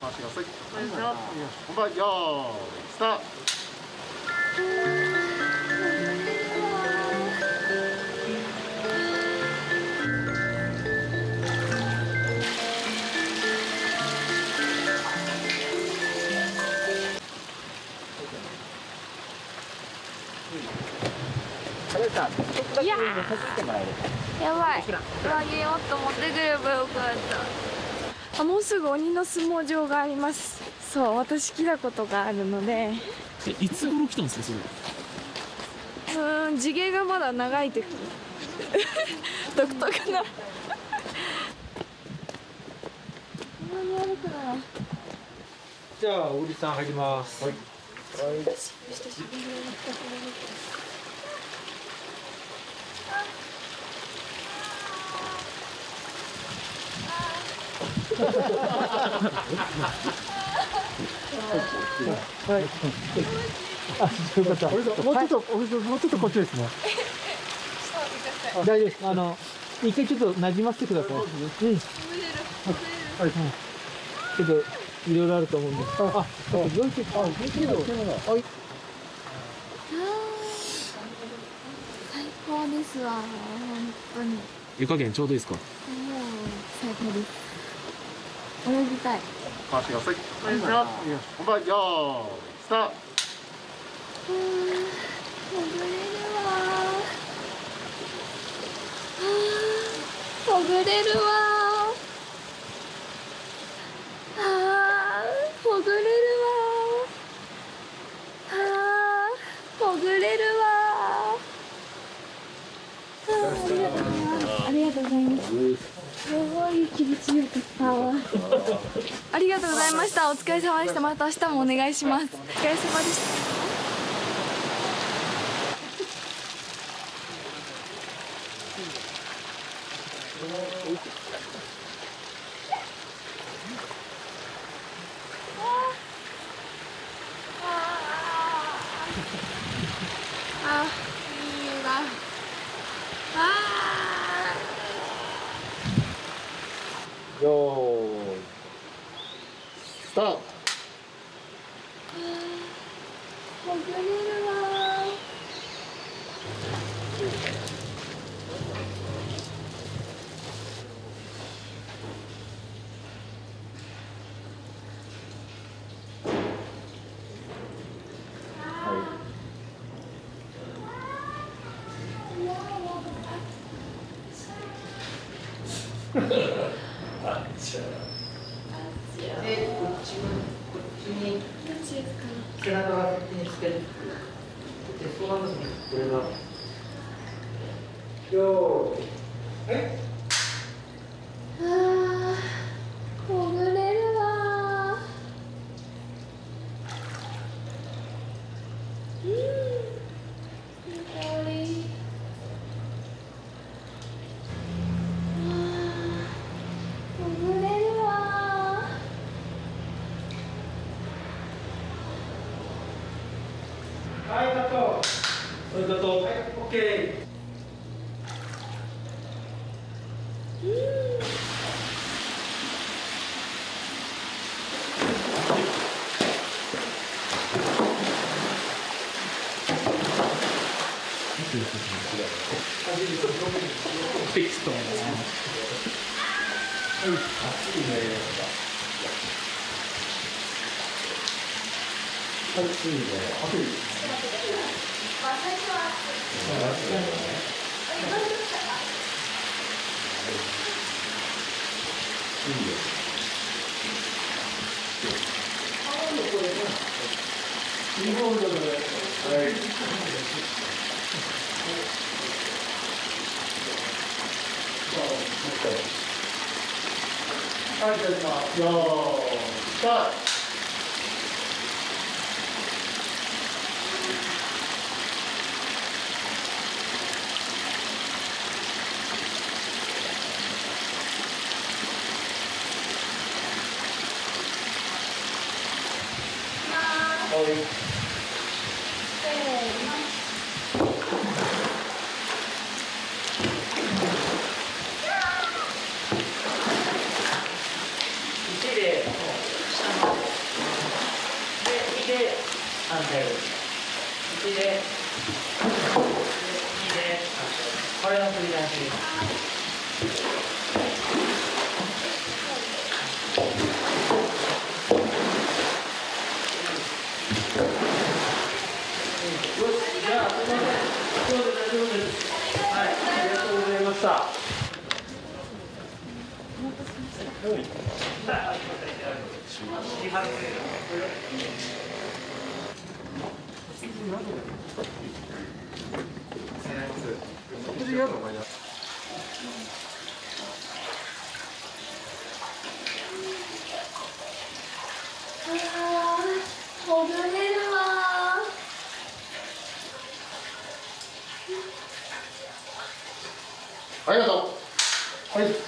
回してください。本番よーいスターいややばい。上着もっと持ってくればよかったあもうすぐ鬼の相撲場がありますそう私来たことがあるのでえいつ頃来たんですかそれ？うーん地毛がまだ長い時 独特なこんなに歩くならじゃあ小栗さん入ります。はい。よかった。はい。もうちょっと、もうちょっとこっちですね。大丈夫です。あの、一回ちょっと馴染ませてください。うん。はい。ちょっと、い。ろい。ろあると思うんです。あ、あ、どうして、あ、はい。最高ですわ本当に湯加減ちょうどい。い。ですか最高です泳ぎたい。回してください。本番よーいスター潜れるわ。はあ潜れるわ。はあ潜れるわ。はあ潜れるわ。はあありがとうございますありがとうございますすごい気持ちよかったありがとうございました。お疲れ様でした。また明日もお願いします。お疲れ様でした。あ、いい湯だ。あよーいスタートー、潜れるわ。がこっちにつける。で、そうなんですね。これが。よーい。はい。はい、カット。はい、オッケー。テキストもですねはい。じゃあい。きますよーい。スタート手で下のでで反対ででこれ繰り返しです。ありがとうございました。ありがとう。はい。